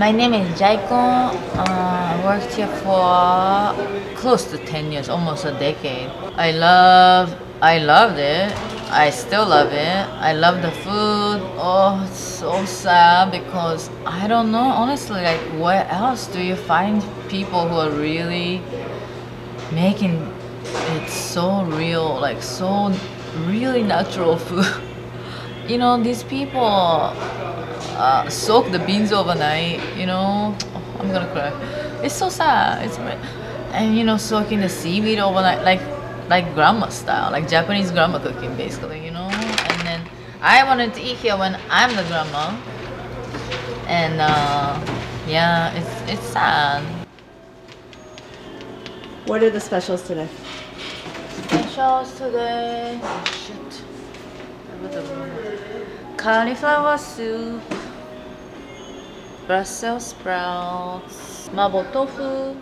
My name is Jaiko. Uh, worked here for close to 10 years, almost a decade. I love, I loved it. I still love it. I love the food. Oh, it's so sad because I don't know, honestly, like where else do you find people who are really making it so real, like so really natural food. you know, these people uh, soak the beans overnight. You know, oh, I'm gonna cry. It's so sad. It's and you know, soaking the seaweed overnight, like like grandma style, like Japanese grandma cooking, basically. You know, and then I wanted to eat here when I'm the grandma, and uh, yeah, it's it's sad. What are the specials today? Specials today. Oh, shit. Cauliflower soup, Brussels sprouts, mapo tofu,